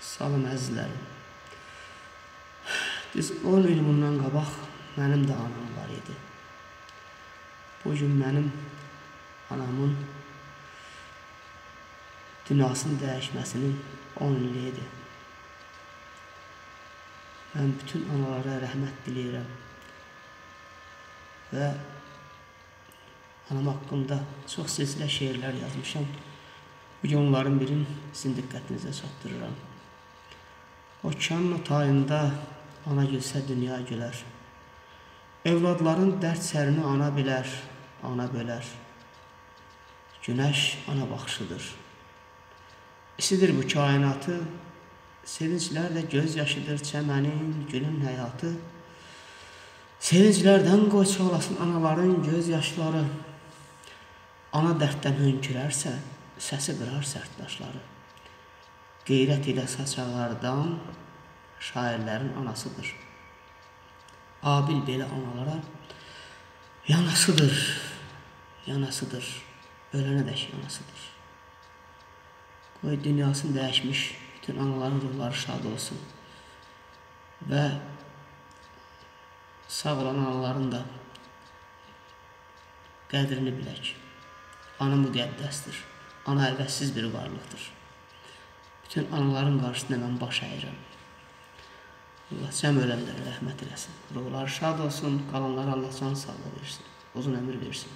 Salam əzizlərim. Düz 10 il bundan qabaq mənim də anam var idi. Bu gün mənim anamın dünyasının dəyişməsinin 10 ili idi. Mən bütün analara rəhmət diləyirəm. Və anam haqqında çox silsilə şeirlər yazmışam. Bu gün onların birini sizin diqqətinizə çatdırıram. Okeanın o tayında ana gülsə dünya gülər. Evladların dərd sərini ana bilər, ana bölər. Günəş ana baxışıdır. İsidir bu kainatı, sevinclər də göz yaşıdır çəmənin, gülün həyatı. Sevinclərdən qoy çoğalasın anaların göz yaşları. Ana dərddən hönkürərsə, səsi qırar sərt daşları qeyrət ilə saçaqlardan şairlərin anasıdır. Abil belə analara yanasıdır, yanasıdır, ölənə dək yanasıdır. Qoy dünyasını dəyişmiş bütün anaların ruhları şad olsun və sağ olan anaların da qədrini bilək. Ana müqəddəsdir, ana əvəzsiz bir varlıqdır. Bütün anaların qarşısında mən baş əyirəm. Allah cəm ölənlərə rəhmət eləsin. Ruhları şad olsun, qalanlara Allah can sağlığı versin. Uzun ömür versin.